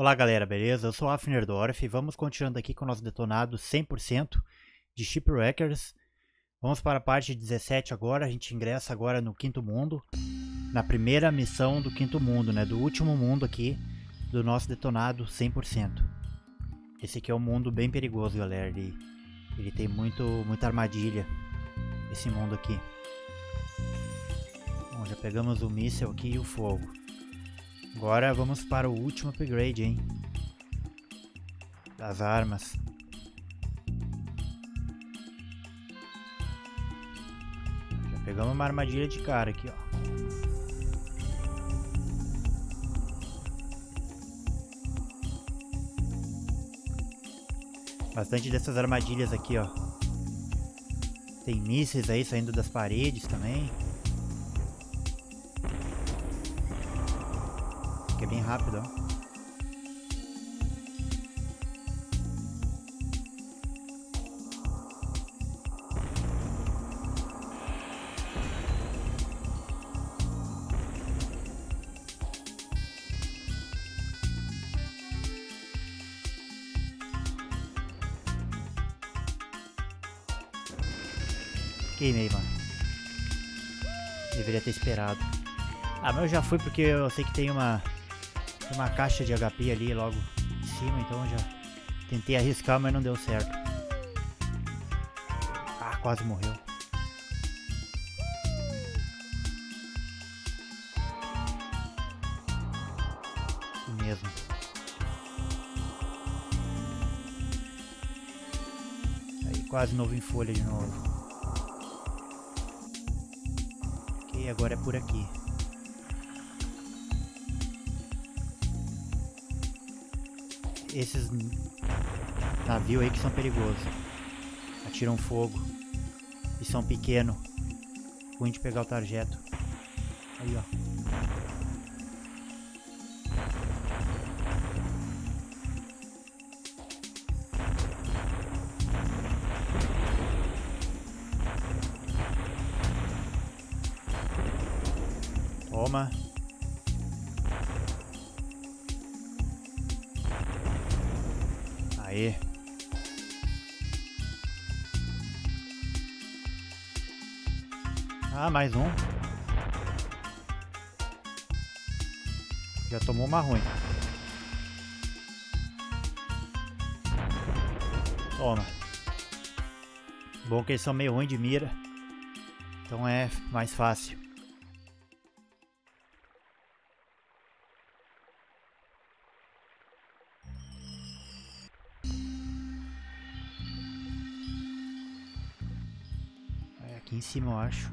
Olá galera, beleza? Eu sou o Afnerdorf e vamos continuando aqui com o nosso detonado 100% de Shipwreckers. Vamos para a parte 17 agora, a gente ingressa agora no quinto mundo, na primeira missão do quinto mundo, né? Do último mundo aqui do nosso detonado 100%. Esse aqui é um mundo bem perigoso, galera, ele, ele tem muito, muita armadilha, esse mundo aqui. Bom, já pegamos o míssel aqui e o fogo. Agora vamos para o último upgrade, hein? Das armas. Já pegamos uma armadilha de cara aqui, ó. Bastante dessas armadilhas aqui, ó. Tem mísseis aí saindo das paredes também. Que é bem rápido, ó. Queimei, mano. Deveria ter esperado. Ah, mas eu já fui porque eu sei que tem uma tem uma caixa de HP ali logo em cima, então já tentei arriscar, mas não deu certo. Ah, quase morreu. Isso mesmo. Aí quase novo em folha de novo. Ok, agora é por aqui. Esses navios aí que são perigosos. Atiram fogo. E são pequenos. Ruim de pegar o tarjeto. Aí, ó. Toma. Aí. Ah, mais um. Já tomou uma ruim. Toma. Bom que eles são meio ruins de mira. Então é mais fácil. Aqui em cima eu acho.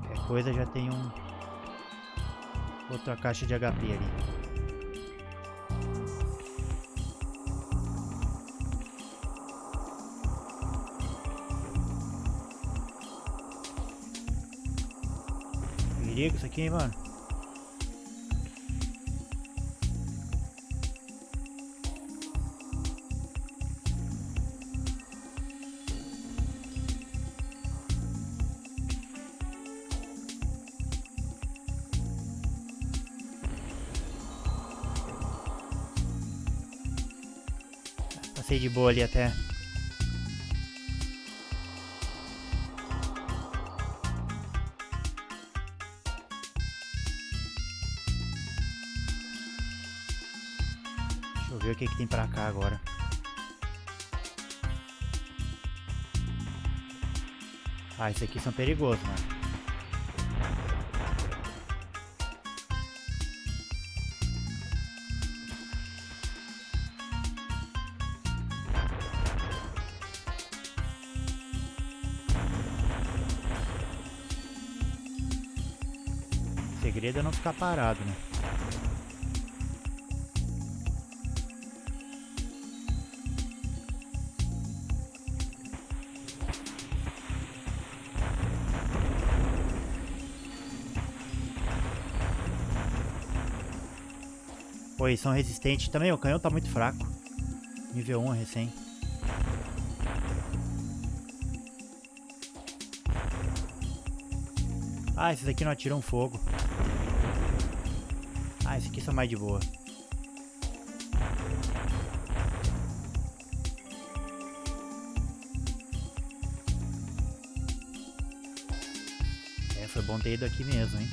Qualquer coisa já tem um outra caixa de HP ali. Perigo isso aqui, hein, mano. Passei de boa ali até. Que, que tem pra cá agora. Ah, esses aqui são perigosos, mano. Segredo é não ficar parado, né? Eles são resistentes. Também o canhão tá muito fraco. Nível 1 recém. Ah, esses aqui não atiram fogo. Ah, esses aqui são mais de boa. É, foi bom ter ido aqui mesmo, hein?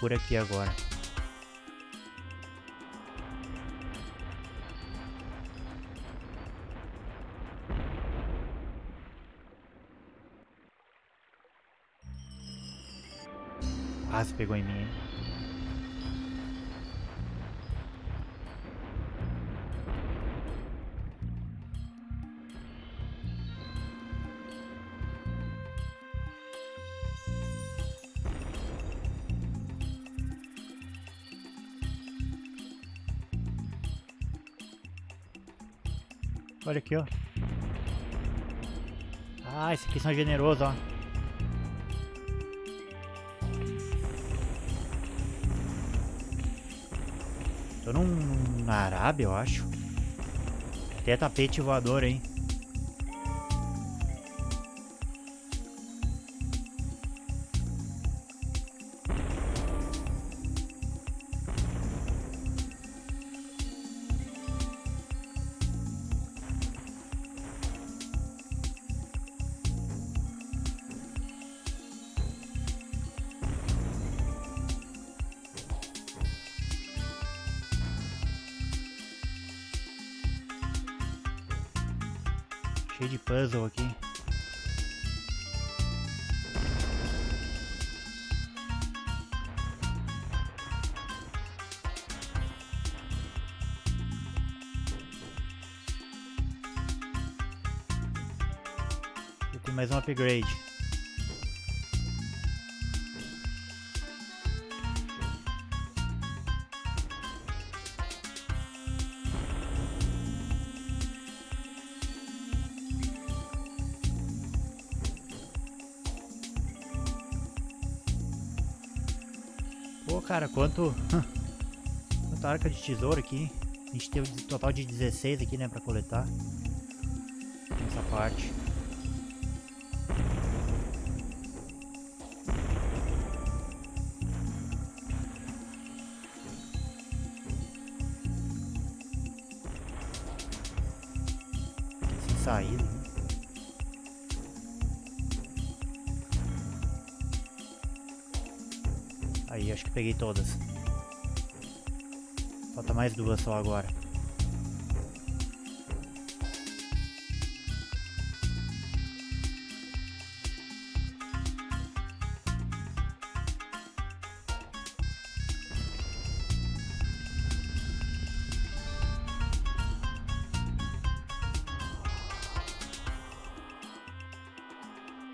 Por aqui agora. Você pegou em mim, hein? Aqui, ó. Ah, esses aqui são generosos, ó. Tô num, na Arábia, eu acho. Até tapete voador, hein? Cheio de puzzle aqui. Eu tenho mais um upgrade. Cara, quanto. Quanta arca de tesouro aqui. A gente teve um total de 16 aqui, né, pra coletar. Nessa parte. Peguei todas. Falta mais duas só agora.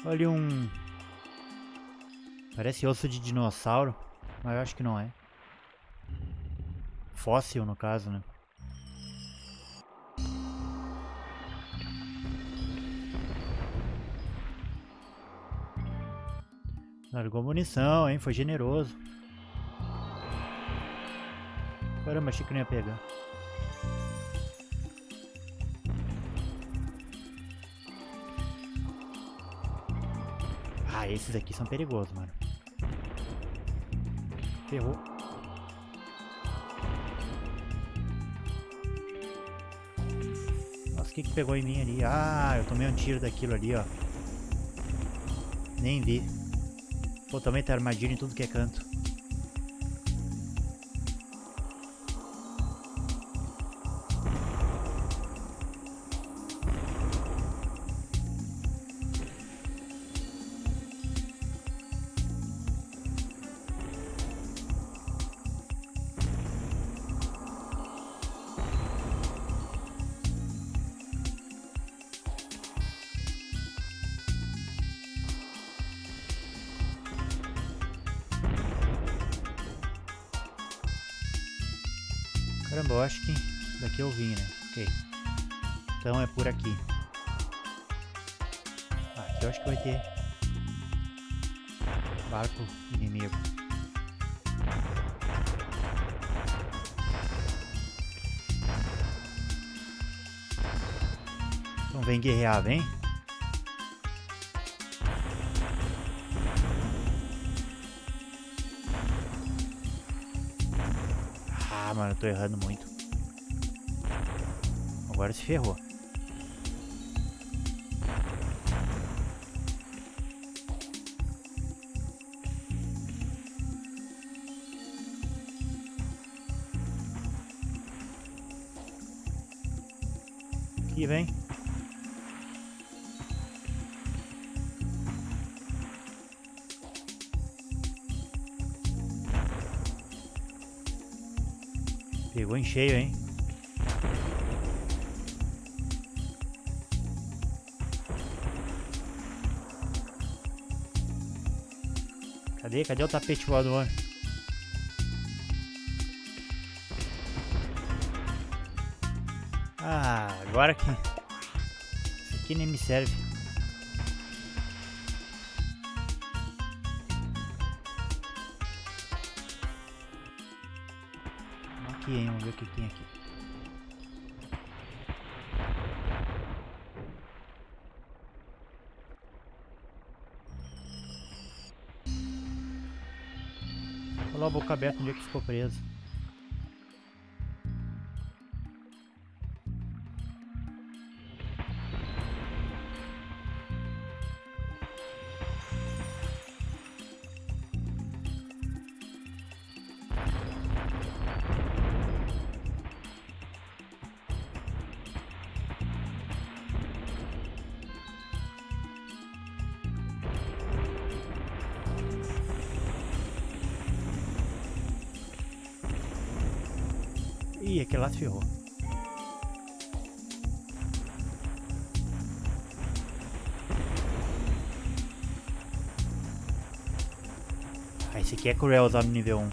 Olha um Parece osso de dinossauro, mas eu acho que não é. Fóssil, no caso, né? Largou munição, hein? Foi generoso. Caramba, achei que não ia pegar. Ah, esses aqui são perigosos, mano. Ferrou. Nossa, o que que pegou em mim ali? Ah, eu tomei um tiro daquilo ali, ó. Nem vi. Pô, também tem armadilha em tudo que é canto. Eu acho que daqui eu vim, né? Ok. Então é por aqui. Aqui eu acho que vai ter barco inimigo. Então vem guerrear, vem. Tô errando muito. Agora se ferrou. Aqui, vem. Pegou em cheio, hein? Cadê? Cadê o tapete voador? Ah, agora que... Isso aqui nem me serve. Aqui, hein? Vamos ver o que tem aqui. Olha a boca aberta onde é que ficou preso. Ih, aquele lá se ferrou. Ah, esse aqui é cruel usar no nível 1.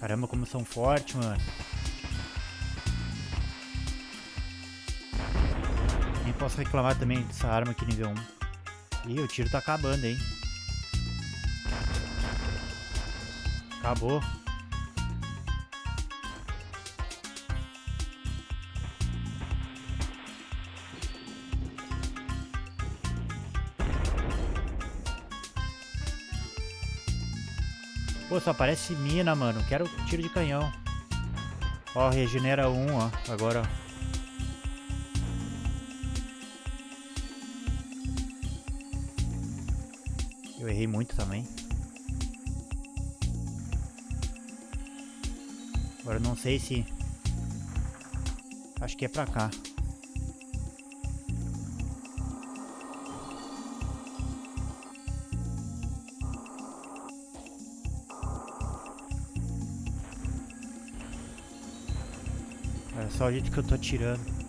Caramba, como são fortes, mano. Posso reclamar também dessa arma aqui nível 1. Ih, o tiro tá acabando, hein. Acabou. Pô, só aparece mina, mano. Quero tiro de canhão. Ó, regenera um, ó. Agora, ó. Eu errei muito também. Agora não sei se... Acho que é pra cá. É só o jeito que eu tô tirando.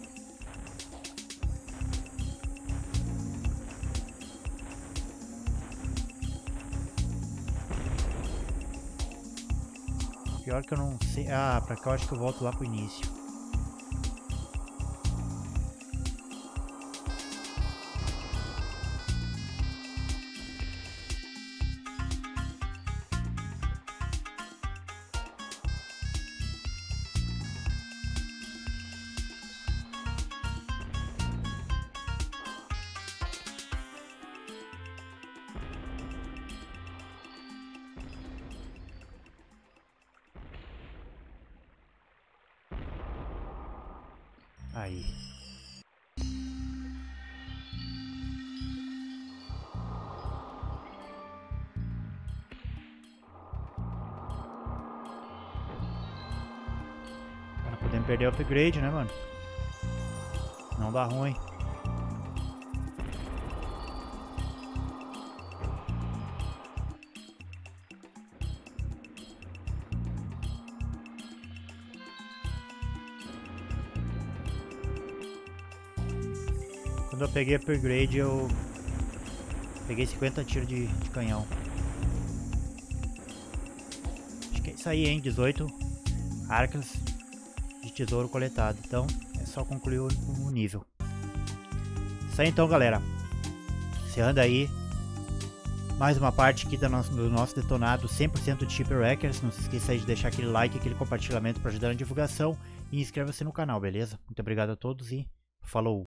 Pior que eu não sei. Ah, pra cá eu acho que eu volto lá pro início. Aí. Não podemos perder o upgrade, né, mano? Não dá ruim. Quando eu peguei upgrade eu peguei 50 tiros de, de canhão. Acho que é isso aí, hein? 18 arcas de tesouro coletado. Então é só concluir o, o nível. Isso aí então, galera. Encerrando aí mais uma parte aqui do nosso, do nosso detonado 100% de Shipwreckers. Não se esqueça de deixar aquele like, aquele compartilhamento para ajudar na divulgação. E inscreva-se no canal, beleza? Muito obrigado a todos e falou!